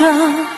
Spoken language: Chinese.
着